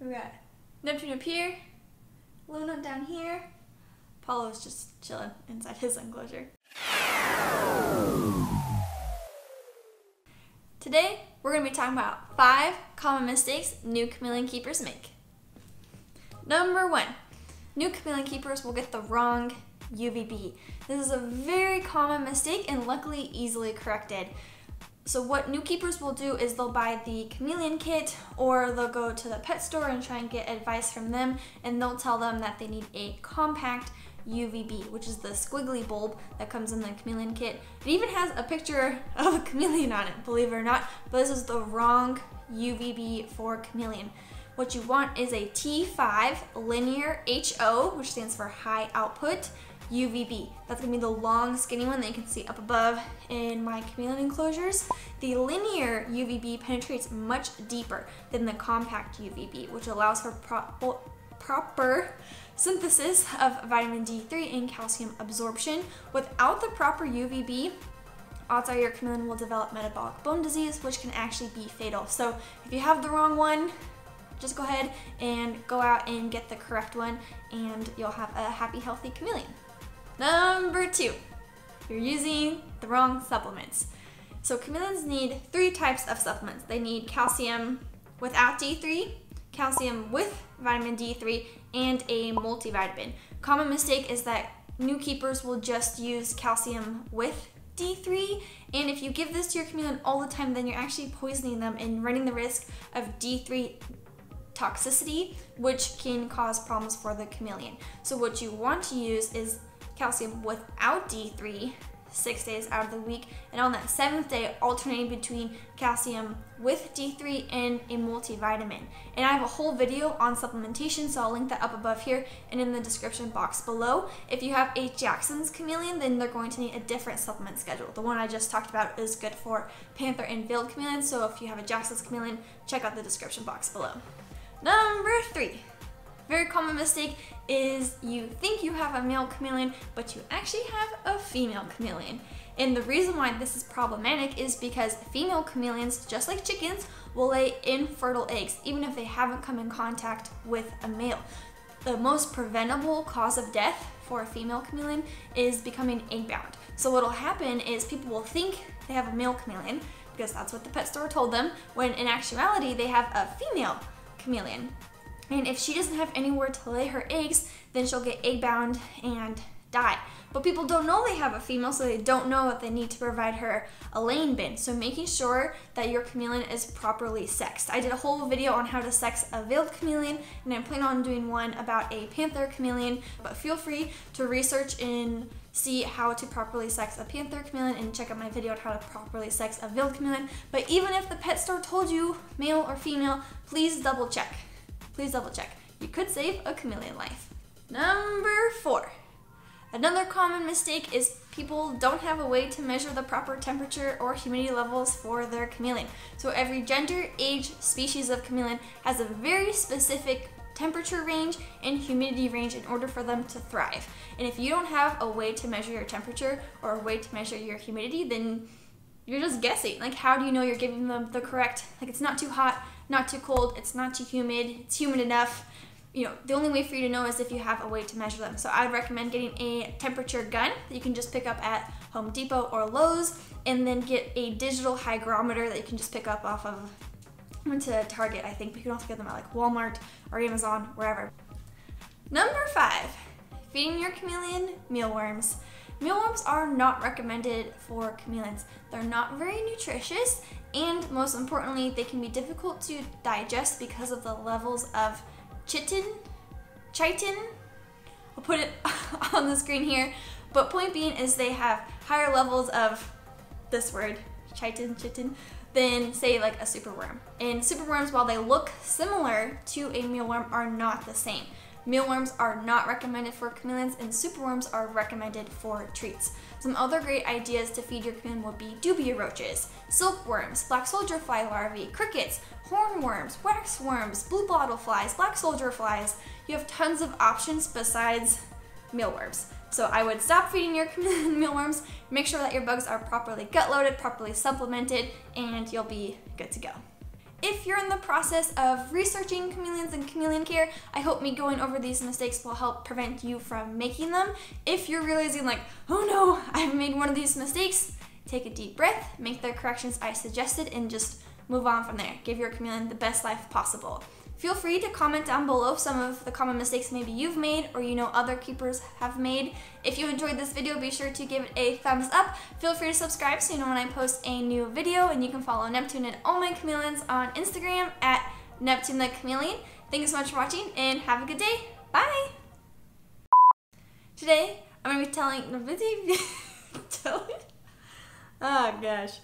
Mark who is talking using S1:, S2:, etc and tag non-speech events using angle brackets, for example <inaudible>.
S1: We got Neptune up here, Luna down here. Apollo's just chilling inside his enclosure. Today, we're going to be talking about five common mistakes new chameleon keepers make. Number one, new chameleon keepers will get the wrong UVB. This is a very common mistake and luckily easily corrected. So what new keepers will do is they'll buy the chameleon kit or they'll go to the pet store and try and get advice from them and they'll tell them that they need a compact UVB, which is the squiggly bulb that comes in the chameleon kit. It even has a picture <laughs> of a chameleon on it, believe it or not, but this is the wrong UVB for chameleon. What you want is a T5 linear HO, which stands for high output UVB. That's gonna be the long skinny one that you can see up above in my chameleon enclosures. The linear UVB penetrates much deeper than the compact UVB, which allows for pro proper synthesis of vitamin D3 and calcium absorption. Without the proper UVB, odds are your chameleon will develop metabolic bone disease, which can actually be fatal. So if you have the wrong one, just go ahead and go out and get the correct one and you'll have a happy, healthy chameleon. Number two, you're using the wrong supplements. So chameleons need three types of supplements. They need calcium without D3, calcium with vitamin D3, and a multivitamin. Common mistake is that new keepers will just use calcium with D3, and if you give this to your chameleon all the time, then you're actually poisoning them and running the risk of D3 toxicity, which can cause problems for the chameleon. So what you want to use is calcium without D3 six days out of the week, and on that seventh day, alternating between calcium with D3 and a multivitamin. And I have a whole video on supplementation, so I'll link that up above here and in the description box below. If you have a Jackson's chameleon, then they're going to need a different supplement schedule. The one I just talked about is good for panther and veiled chameleons, so if you have a Jackson's chameleon, check out the description box below. Number three, very common mistake is you think you have a male chameleon, but you actually have a female chameleon. And the reason why this is problematic is because female chameleons, just like chickens, will lay infertile eggs, even if they haven't come in contact with a male. The most preventable cause of death for a female chameleon is becoming egg bound. So what'll happen is people will think they have a male chameleon, because that's what the pet store told them, when in actuality they have a female chameleon. And if she doesn't have anywhere to lay her eggs, then she'll get egg bound and die. But people don't know they have a female, so they don't know that they need to provide her a laying bin. So making sure that your chameleon is properly sexed. I did a whole video on how to sex a veiled chameleon, and I plan on doing one about a panther chameleon. But feel free to research and see how to properly sex a panther chameleon and check out my video on how to properly sex a veiled chameleon. But even if the pet store told you male or female, please double check. Please double check. You could save a chameleon life. Number four. Another common mistake is people don't have a way to measure the proper temperature or humidity levels for their chameleon. So every gender, age, species of chameleon has a very specific temperature range and humidity range in order for them to thrive. And if you don't have a way to measure your temperature or a way to measure your humidity, then you're just guessing. Like, how do you know you're giving them the correct, like, it's not too hot, not too cold, it's not too humid, it's humid enough, you know, the only way for you to know is if you have a way to measure them. So I'd recommend getting a temperature gun that you can just pick up at Home Depot or Lowe's, and then get a digital hygrometer that you can just pick up off of, I went to Target, I think, but you can also get them at like Walmart or Amazon, wherever. Number five, feeding your chameleon mealworms. Mealworms are not recommended for chameleons. They're not very nutritious, and most importantly, they can be difficult to digest because of the levels of chitin, chitin. I'll put it <laughs> on the screen here. But point being is they have higher levels of this word, chitin, chitin, than say like a superworm. And superworms, while they look similar to a mealworm, are not the same. Mealworms are not recommended for chameleons and superworms are recommended for treats. Some other great ideas to feed your chameleon would be dubia roaches, silkworms, black soldier fly larvae, crickets, hornworms, waxworms, blue bottle flies, black soldier flies. You have tons of options besides mealworms. So I would stop feeding your <laughs> chameleon mealworms, make sure that your bugs are properly gut loaded, properly supplemented, and you'll be good to go. If you're in the process of researching chameleons and chameleon care, I hope me going over these mistakes will help prevent you from making them. If you're realizing like, oh no, I've made one of these mistakes, take a deep breath, make the corrections I suggested, and just move on from there. Give your chameleon the best life possible. Feel free to comment down below some of the common mistakes maybe you've made or you know other keepers have made. If you enjoyed this video, be sure to give it a thumbs up. Feel free to subscribe so you know when I post a new video and you can follow Neptune and all my chameleons on Instagram at Neptune the Chameleon. Thank you so much for watching and have a good day. Bye! Today, I'm going to be telling <laughs> telling... Oh gosh.